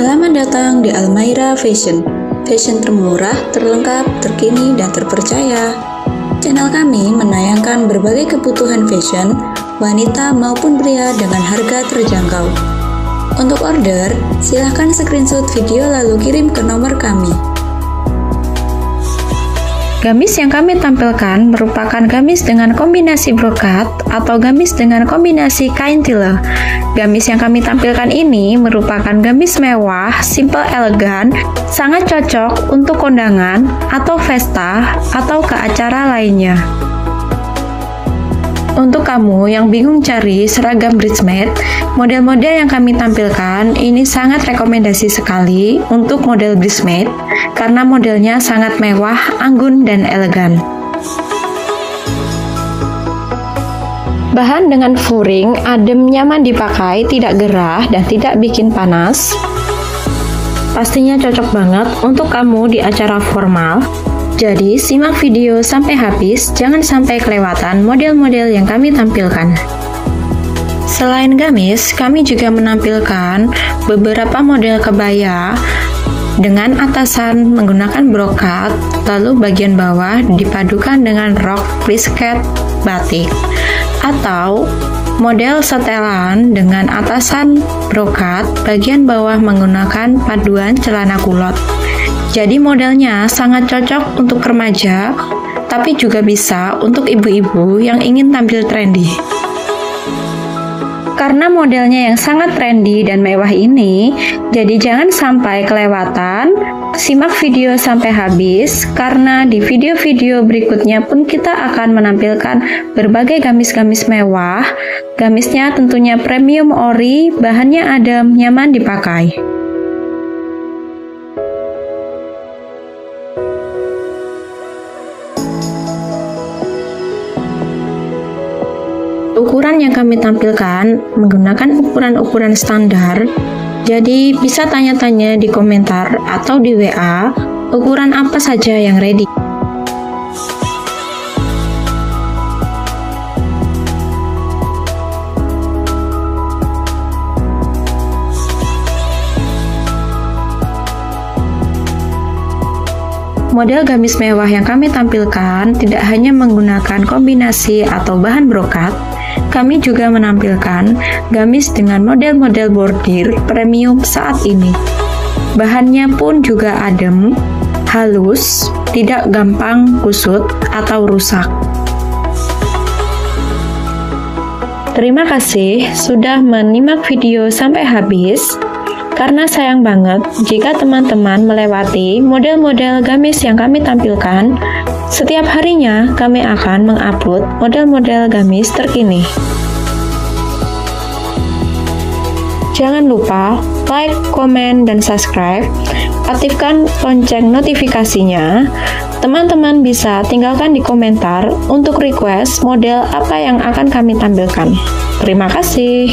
Selamat datang di Almaira Fashion. Fashion termurah, terlengkap, terkini, dan terpercaya. Channel kami menayangkan berbagai kebutuhan fashion, wanita maupun pria dengan harga terjangkau. Untuk order, silahkan screenshot video lalu kirim ke nomor kami. Gamis yang kami tampilkan merupakan gamis dengan kombinasi brokat atau gamis dengan kombinasi kain tile. Gamis yang kami tampilkan ini merupakan gamis mewah, simple elegan, sangat cocok untuk kondangan atau pesta atau ke acara lainnya. Untuk kamu yang bingung cari seragam bridesmaid, model-model yang kami tampilkan ini sangat rekomendasi sekali untuk model bridesmaid karena modelnya sangat mewah, anggun, dan elegan. Bahan dengan furing, adem, nyaman dipakai, tidak gerah, dan tidak bikin panas. Pastinya cocok banget untuk kamu di acara formal, jadi, simak video sampai habis, jangan sampai kelewatan model-model yang kami tampilkan. Selain gamis, kami juga menampilkan beberapa model kebaya dengan atasan menggunakan brokat, lalu bagian bawah dipadukan dengan rok brisket batik atau model setelan dengan atasan brokat, bagian bawah menggunakan paduan celana kulot. Jadi modelnya sangat cocok untuk remaja, tapi juga bisa untuk ibu-ibu yang ingin tampil trendy. Karena modelnya yang sangat trendy dan mewah ini, jadi jangan sampai kelewatan. Simak video sampai habis, karena di video-video berikutnya pun kita akan menampilkan berbagai gamis-gamis mewah. Gamisnya tentunya premium ori, bahannya adem, nyaman dipakai. Ukuran yang kami tampilkan menggunakan ukuran-ukuran standar, jadi bisa tanya-tanya di komentar atau di WA ukuran apa saja yang ready. Model gamis mewah yang kami tampilkan tidak hanya menggunakan kombinasi atau bahan brokat, kami juga menampilkan gamis dengan model-model bordir premium saat ini. Bahannya pun juga adem, halus, tidak gampang kusut atau rusak. Terima kasih sudah menyimak video sampai habis. Karena sayang banget jika teman-teman melewati model-model gamis yang kami tampilkan setiap harinya, kami akan mengupload model-model gamis terkini. Jangan lupa like, komen, dan subscribe. Aktifkan lonceng notifikasinya. Teman-teman bisa tinggalkan di komentar untuk request model apa yang akan kami tampilkan. Terima kasih.